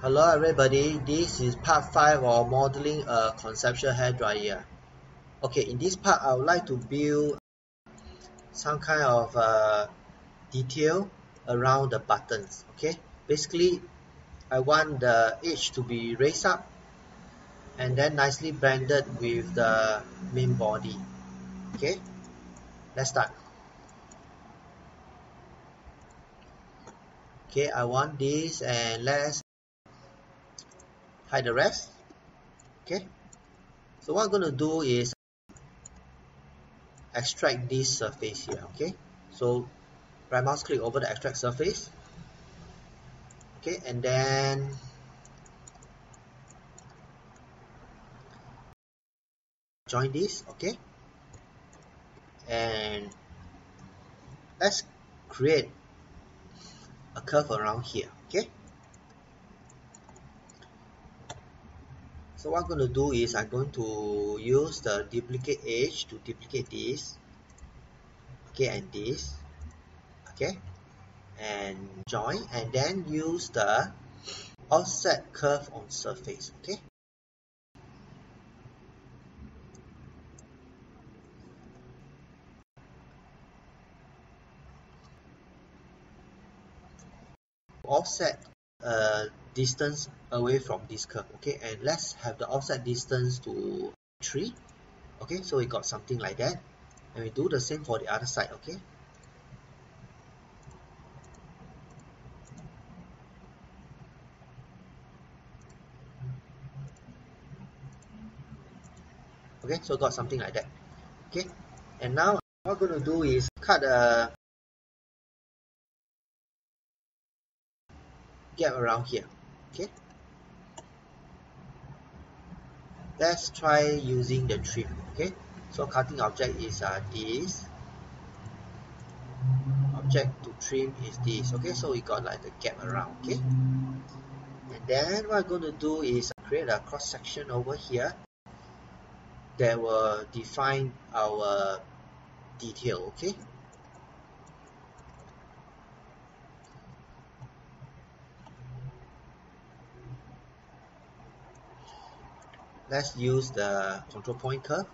Hello everybody, this is part 5 of modeling a conceptual hair dryer. Okay, in this part I would like to build some kind of uh, detail around the buttons. Okay, basically I want the edge to be raised up and then nicely blended with the main body. Okay, let's start. Okay, I want this and let's hide the rest. Okay. So what I'm going to do is extract this surface here okay? So right mouse click over the extract surface. Okay and then join this okay? And let's create a curve around here okay so what I'm going to do is I'm going to use the duplicate edge to duplicate this. Okay and this. Okay. And join and then use the offset curve on surface okay? Offset uh, distance away from this curve okay? And let's have the offset distance to 3 okay? So we got something like that. And we do the same for the other side okay? Okay so got something like that okay? And now what we're going to do is cut a gap around here okay? Let's try using the trim okay? So cutting object is uh, this. Object to trim is this okay? So we got like the gap around okay? And then what I'm going to do is create a cross section over here that will define our detail okay let's use the control point curve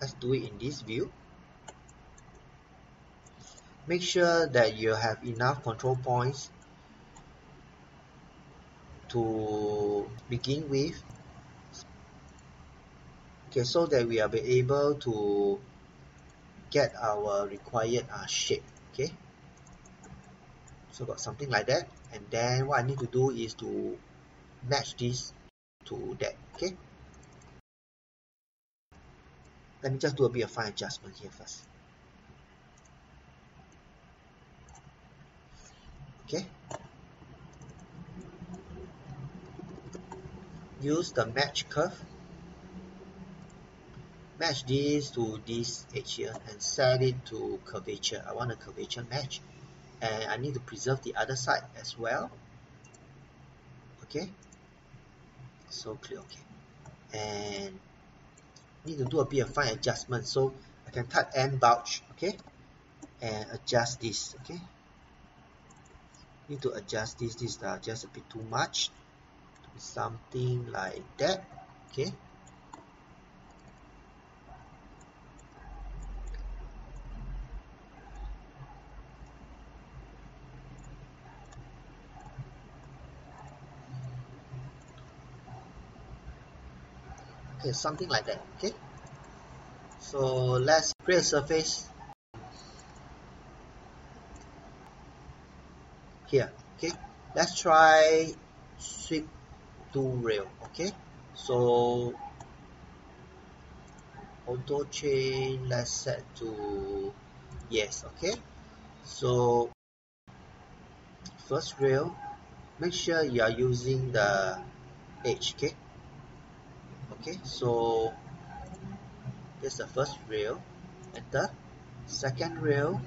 let's do it in this view. Make sure that you have enough control points to begin with. Okay so that we are able to get our required uh, shape. Okay? So got something like that. And then what I need to do is to match this to that okay? Let me just do a bit of fine adjustment here first. Okay? Use the match curve. Match this to this edge here and set it to curvature. I want a curvature match. And I need to preserve the other side as well. Okay so clear okay. And need to do a bit of fine adjustment. So I can type end bulge okay? And adjust this okay? Need to adjust this this is uh, just a bit too much. Something like that okay okay something like that okay? So let's create a surface here okay? Let's try sweep to rail okay? So auto chain let's set to yes okay? So first rail make sure you are using the edge okay okay so this is the first rail. And the second rail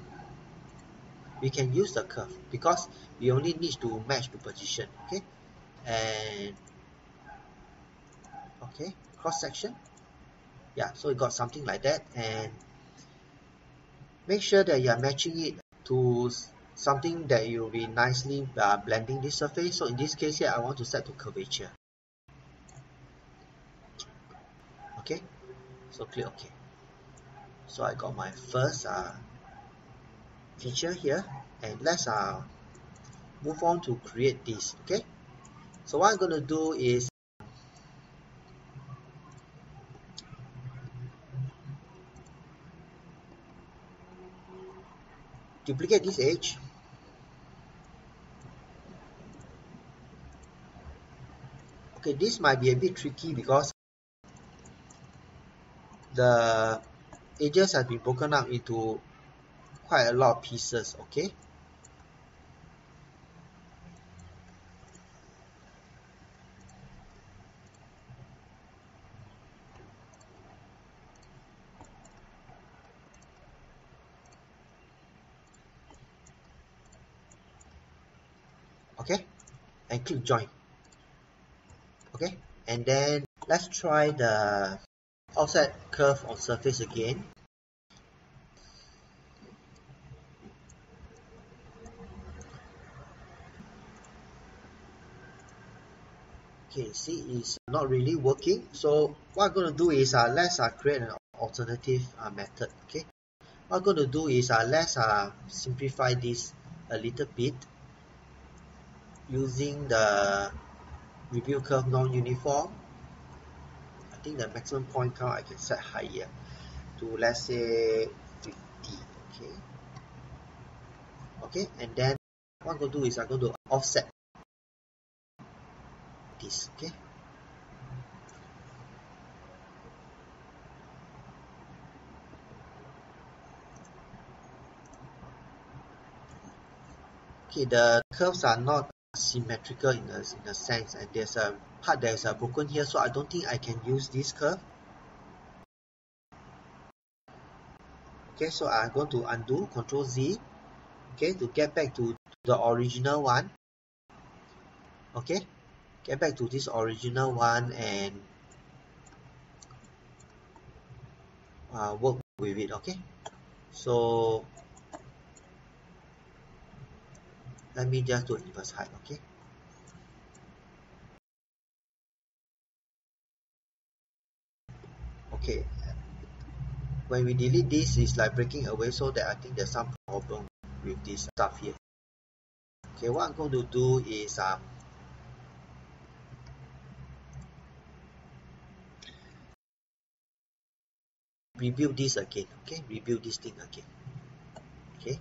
we can use the curve because we only need to match the position. Okay and okay cross section. Yeah so we got something like that. And make sure that you are matching it to something that you will be nicely uh, blending this surface. So in this case here I want to set to curvature okay. So click OK so I got my first uh, feature here. And let's uh, move on to create this. Okay. So what I'm going to do is duplicate this edge. Okay this might be a bit tricky because the edges have been broken up into quite a lot of pieces okay? Okay? And click join. Okay? And then let's try the offset curve on surface again. Okay see it's not really working. So what I'm going to do is uh, let's uh, create an alternative uh, method okay? What I'm going to do is uh, let's uh, simplify this a little bit using the rebuild curve non-uniform think the maximum point count I can set higher to let's say 50 okay? Okay and then what I'm going to do is I'm going to offset this okay? Okay the curves are not symmetrical in a, in a sense and there's a part that is uh, broken here so I don't think I can use this curve. Okay so I'm going to undo control Z okay to get back to the original one. Okay get back to this original one and uh, work with it okay? So let me just do inverse height okay okay. When we delete this it's like breaking away so that I think there's some problem with this stuff here. Okay what I'm going to do is um rebuild this again okay? Rebuild this thing again okay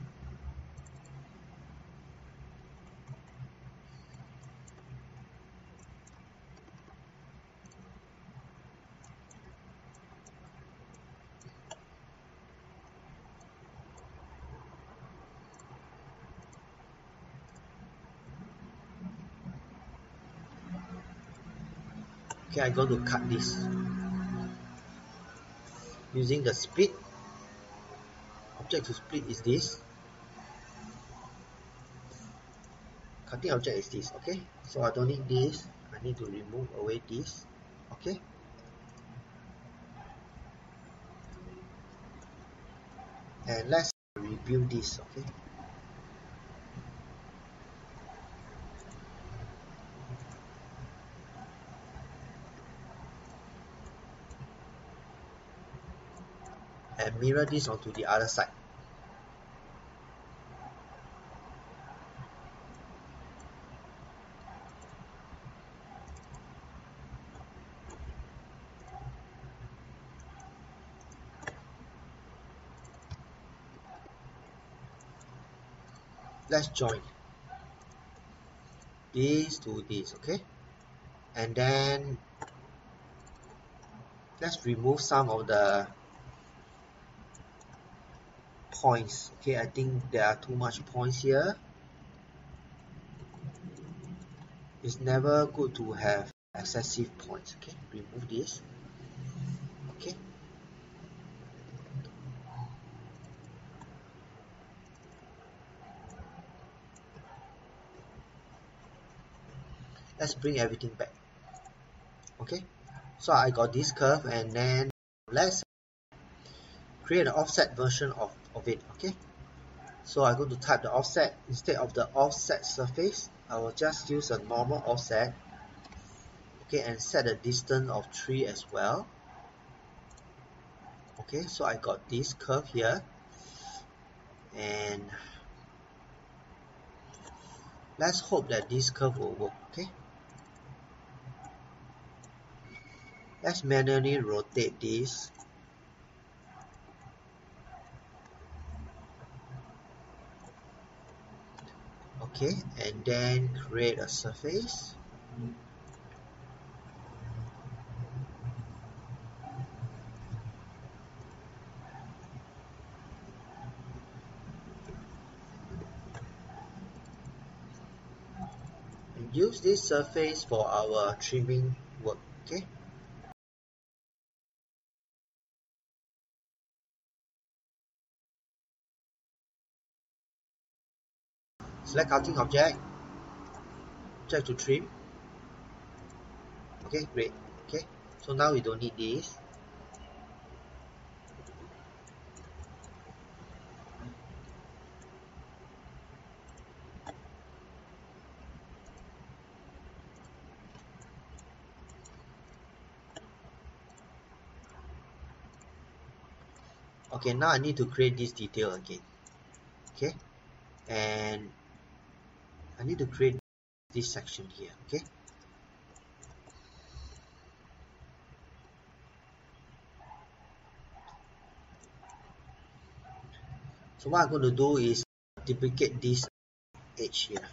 okay I'm going to cut this. Using the split. Object to split is this. Cutting object is this okay? So I don't need this. I need to remove away this okay? And let's review this okay and mirror this onto the other side. Let's join. This to this okay? And then let's remove some of the points. Okay I think there are too much points here. It's never good to have excessive points. Okay remove this. Okay. Let's bring everything back. Okay. So I got this curve and then let's create an offset version of of it okay? So I'm going to type the offset. Instead of the offset surface I will just use a normal offset okay and set a distance of 3 as well. Okay so I got this curve here. And let's hope that this curve will work okay? Let's manually rotate this okay and then create a surface. And use this surface for our trimming work okay select cutting object. Check to trim. Okay great. Okay so now we don't need this. Okay now I need to create this detail again. Okay and I need to create this section here okay? So what I'm going to do is duplicate this edge here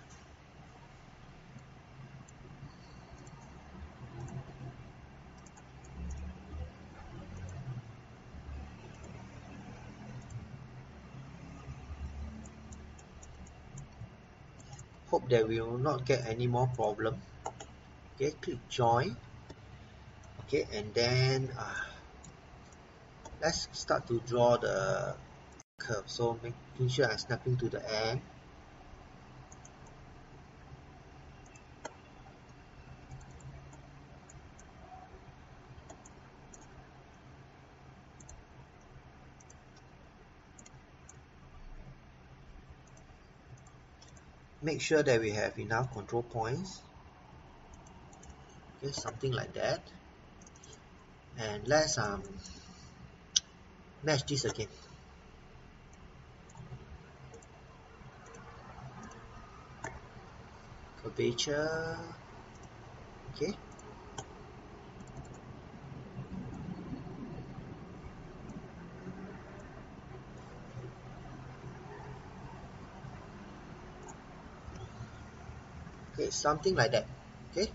that we will not get any more problem. Okay click join. Okay and then uh, let's start to draw the curve. So making sure I'm snapping to the end make sure that we have enough control points. Okay something like that. And let's um match this again. Curvature. Okay something like that. Okay?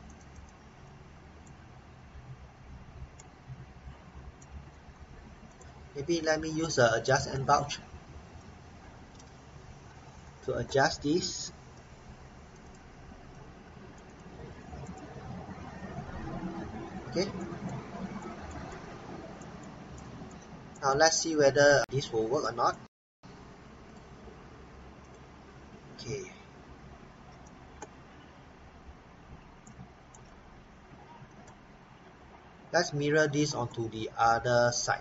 Maybe let me use a adjust end bulge to adjust this. Okay? Now let's see whether this will work or not. Okay let's mirror this onto the other side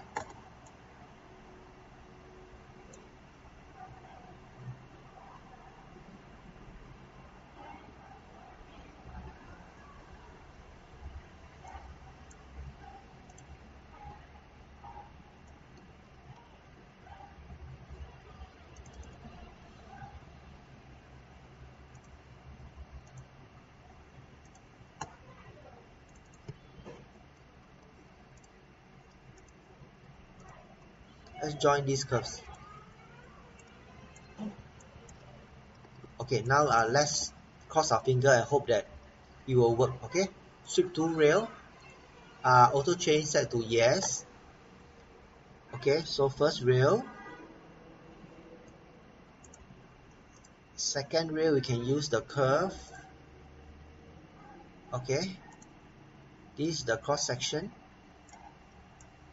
let's join these curves. Okay now uh, let's cross our finger and hope that it will work okay? Sweep to rail. Uh, auto chain set to yes. Okay so first rail. Second rail we can use the curve. Okay. This is the cross section.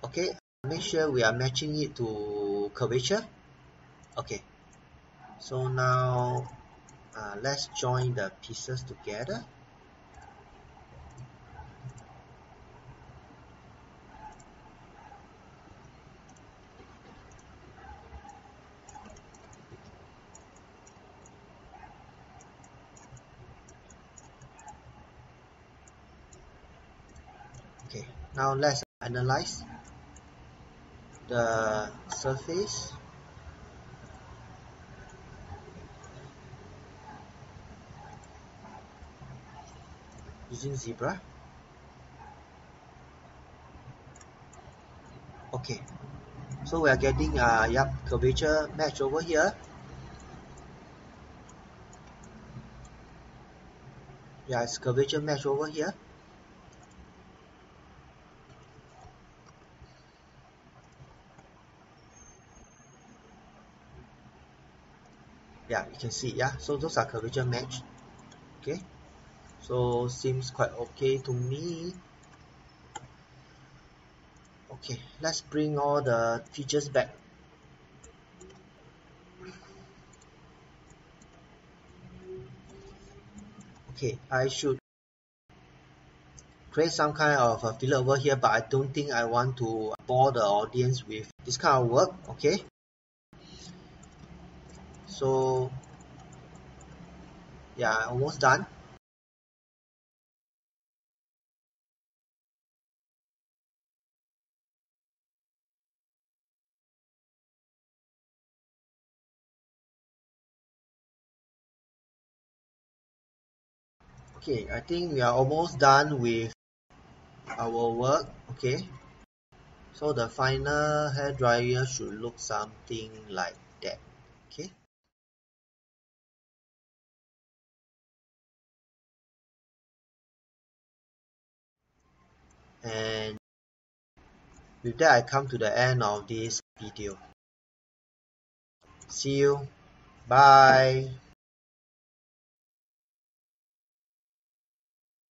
Okay make sure we are matching it to curvature okay. So now uh, let's join the pieces together. Okay. Now let's analyze the surface. Using zebra. Okay. So we are getting uh yep curvature match over here. Yeah it's curvature match over here yeah you can see yeah. So those are curvature match. Okay. So seems quite okay to me. Okay let's bring all the features back. Okay I should create some kind of a filler over here but I don't think I want to bore the audience with this kind of work. Okay so yeah almost done. Okay I think we are almost done with our work okay? So the final hair dryer should look something like that okay and with that I come to the end of this video. See you. Bye